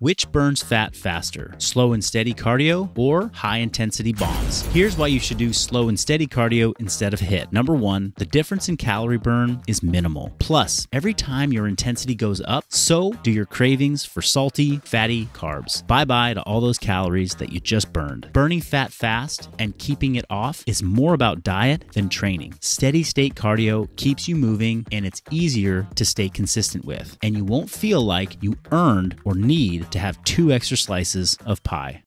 Which burns fat faster, slow and steady cardio or high intensity bombs? Here's why you should do slow and steady cardio instead of HIIT. Number one, the difference in calorie burn is minimal. Plus, every time your intensity goes up, so do your cravings for salty, fatty carbs. Bye bye to all those calories that you just burned. Burning fat fast and keeping it off is more about diet than training. Steady state cardio keeps you moving and it's easier to stay consistent with, and you won't feel like you earned or need to have two extra slices of pie.